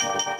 Thank you.